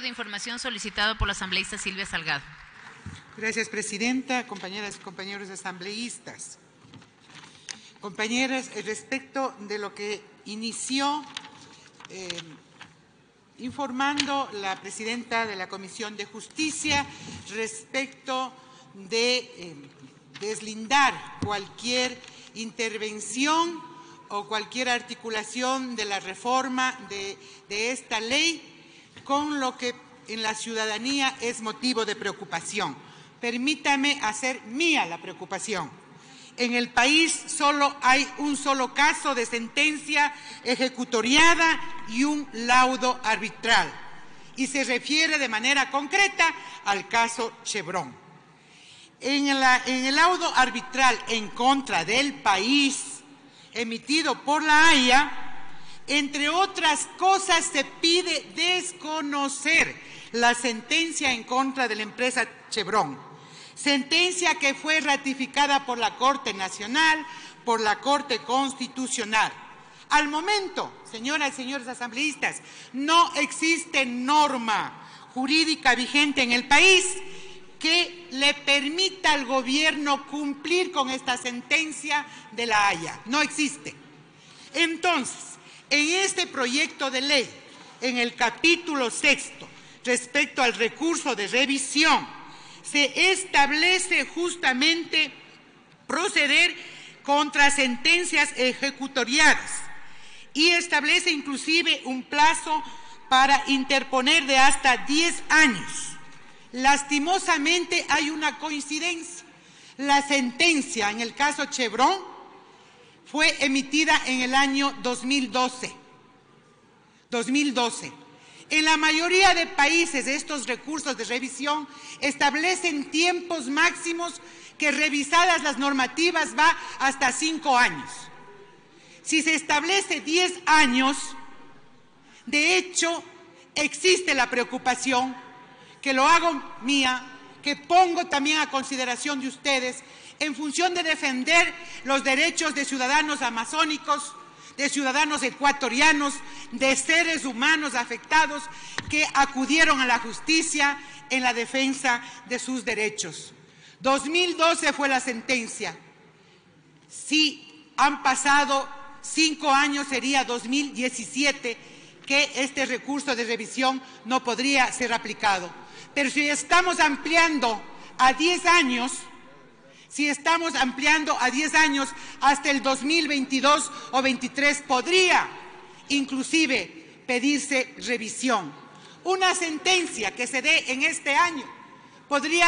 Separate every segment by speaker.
Speaker 1: de información solicitado por la asambleísta Silvia Salgado.
Speaker 2: Gracias, Presidenta, compañeras y compañeros asambleístas. Compañeras, respecto de lo que inició eh, informando la Presidenta de la Comisión de Justicia respecto de eh, deslindar cualquier intervención o cualquier articulación de la reforma de esta ley con lo que en la ciudadanía es motivo de preocupación. Permítame hacer mía la preocupación. En el país solo hay un solo caso de sentencia ejecutoriada y un laudo arbitral, y se refiere de manera concreta al caso Chevron. En, el laudo arbitral en contra del país emitido por la Haya, entre otras cosas, se pide desconocer la sentencia en contra de la empresa Chevron, sentencia que fue ratificada por la Corte Nacional, por la Corte Constitucional. Al momento, señoras y señores asambleístas, no existe norma jurídica vigente en el país que le permita al gobierno cumplir con esta sentencia de la Haya. No existe. Entonces, en este proyecto de ley, en el capítulo sexto, respecto al recurso de revisión, se establece justamente proceder contra sentencias ejecutoriadas y establece inclusive un plazo para interponer de hasta 10 años. Lastimosamente hay una coincidencia. La sentencia en el caso Chevron fue emitida en el año 2012. 2012. En la mayoría de países estos recursos de revisión establecen tiempos máximos que revisadas las normativas va hasta cinco años. Si se establece diez años, de hecho existe la preocupación, que lo hago mía, que pongo también a consideración de ustedes, en función de defender los derechos de ciudadanos amazónicos, de ciudadanos ecuatorianos, de seres humanos afectados que acudieron a la justicia en la defensa de sus derechos. 2012 fue la sentencia. Si han pasado cinco años, sería 2017 que este recurso de revisión no podría ser aplicado. Pero si estamos ampliando a 10 años, si estamos ampliando a 10 años hasta el 2022 o 23, podría inclusive pedirse revisión. Una sentencia que se dé en este año podría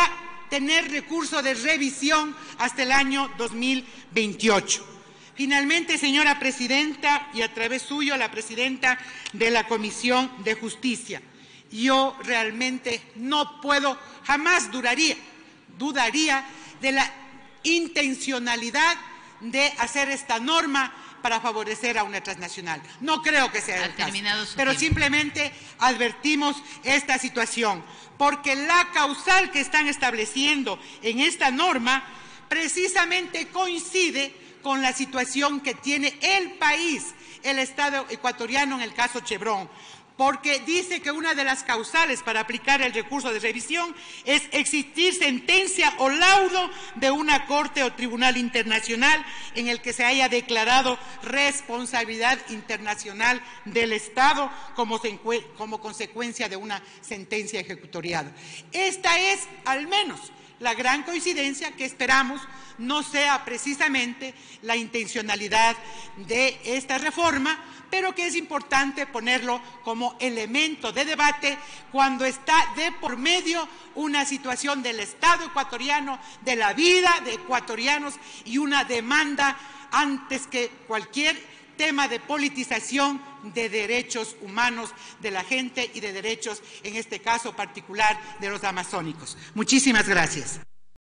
Speaker 2: tener recurso de revisión hasta el año 2028. Finalmente, señora presidenta, y a través suyo, la presidenta de la Comisión de Justicia, yo realmente no puedo, jamás dudaría, dudaría de la intencionalidad de hacer esta norma para favorecer a una transnacional. No creo que sea el caso, pero simplemente advertimos esta situación, porque la causal que están estableciendo en esta norma precisamente coincide con la situación que tiene el país, el Estado ecuatoriano en el caso Chevron porque dice que una de las causales para aplicar el recurso de revisión es existir sentencia o laudo de una corte o tribunal internacional en el que se haya declarado responsabilidad internacional del Estado como, consecuencia de una sentencia ejecutoriada. Esta es, al menos, la gran coincidencia que esperamos no sea precisamente la intencionalidad de esta reforma, pero que es importante ponerlo como elemento de debate cuando está de por medio una situación del Estado ecuatoriano, de la vida de ecuatorianos y una demanda antes que cualquier tema de politización de derechos humanos de la gente y de derechos, en este caso particular, de los amazónicos. Muchísimas gracias.